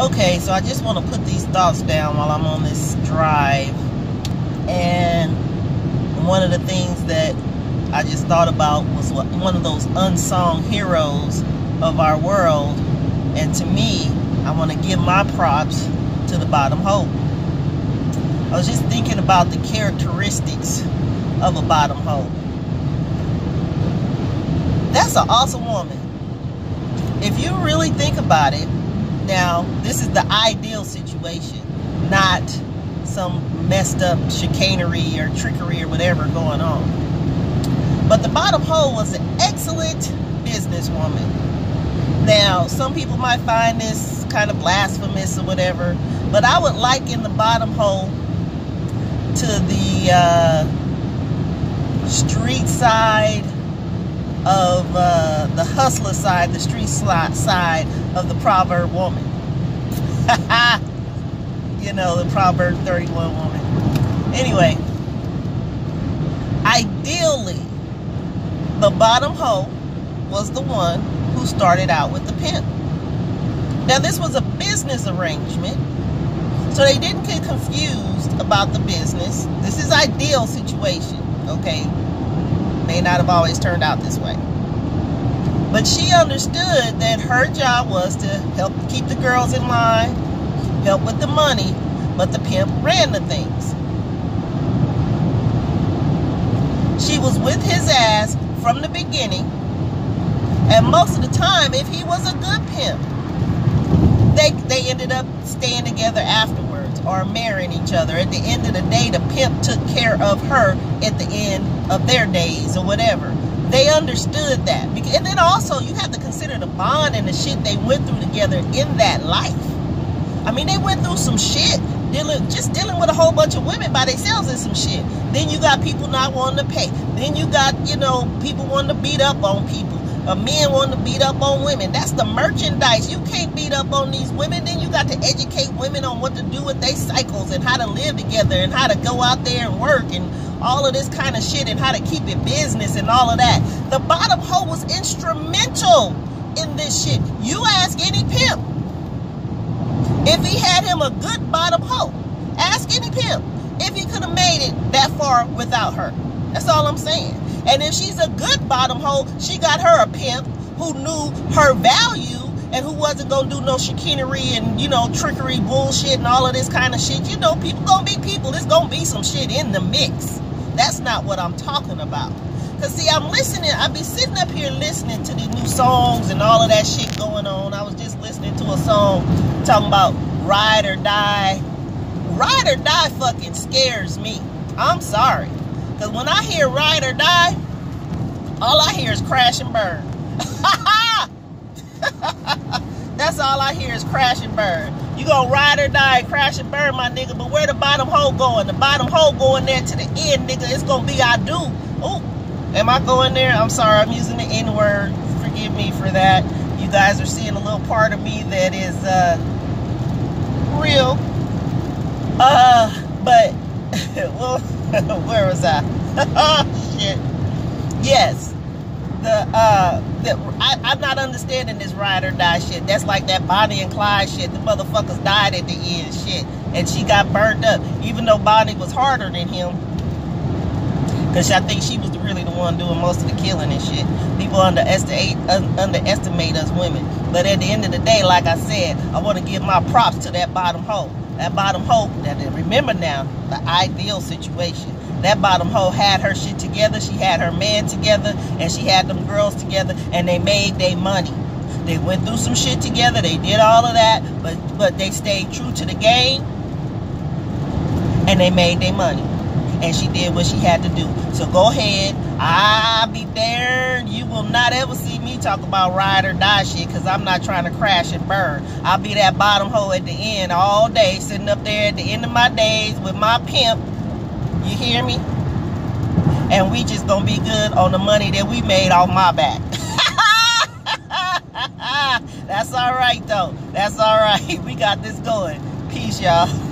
Okay, so I just want to put these thoughts down while I'm on this drive. And one of the things that I just thought about was one of those unsung heroes of our world. And to me, I want to give my props to the bottom hoe. I was just thinking about the characteristics of a bottom hoe. That's an awesome woman. If you really think about it, now, this is the ideal situation, not some messed up chicanery or trickery or whatever going on. But the bottom hoe was an excellent businesswoman. Now, some people might find this kind of blasphemous or whatever, but I would liken the bottom hoe to the uh, street side of uh, the hustler side, the street side of the proverb woman. you know, the proverb 31 woman. Anyway, ideally, the bottom hoe was the one who started out with the pimp. Now, this was a business arrangement, so they didn't get confused about the business. This is ideal situation, okay? May not have always turned out this way. But she understood that her job was to help keep the girls in line, help with the money, but the pimp ran the things. She was with his ass from the beginning, and most of the time, if he was a good pimp, they, they ended up staying together afterwards or marrying each other. At the end of the day, the pimp took care of her at the end of their days or whatever. They understood that. And then also, you have to consider the bond and the shit they went through together in that life. I mean, they went through some shit. Dealing, just dealing with a whole bunch of women by themselves and some shit. Then you got people not wanting to pay. Then you got, you know, people wanting to beat up on people a men want to beat up on women. That's the merchandise. You can't beat up on these women. Then you got to educate women on what to do with their cycles and how to live together and how to go out there and work and all of this kind of shit and how to keep it business and all of that. The bottom hoe was instrumental in this shit. You ask any pimp if he had him a good bottom hoe. Ask any pimp if he could have made it that far without her. That's all I'm saying. And if she's a good bottom hoe, she got her a pimp who knew her value and who wasn't gonna do no chicanery and you know trickery bullshit and all of this kind of shit. You know, people gonna be people. There's gonna be some shit in the mix. That's not what I'm talking about. Cause see, I'm listening. I be sitting up here listening to these new songs and all of that shit going on. I was just listening to a song talking about ride or die. Ride or die fucking scares me. I'm sorry. Because when I hear ride or die, all I hear is crash and burn. That's all I hear is crash and burn. You gonna ride or die, crash and burn, my nigga. But where the bottom hoe going? The bottom hoe going there to the end, nigga. It's gonna be I do. Oh, am I going there? I'm sorry, I'm using the N word. Forgive me for that. You guys are seeing a little part of me that is uh real. Uh, but well, where was I? oh shit. Yes. The uh the I, I'm not understanding this ride or die shit. That's like that Bonnie and Clyde shit. The motherfuckers died at the end shit. And she got burned up. Even though Bonnie was harder than him. Cause I think she was really the one doing most of the killing and shit. People underestimate underestimate us women. But at the end of the day, like I said, I want to give my props to that bottom hoe that bottom hoe, that remember now, the ideal situation. That bottom hoe had her shit together, she had her man together, and she had them girls together, and they made their money. They went through some shit together, they did all of that, but but they stayed true to the game, and they made their money. And she did what she had to do. So go ahead, I'll be there. You will not ever see me talk about ride or die shit because I'm not trying to crash and burn. I'll be that bottom hoe at the end all day, sitting up there at the end of my days with my pimp. You hear me? And we just gonna be good on the money that we made off my back. That's all right though. That's all right. We got this going. Peace, y'all.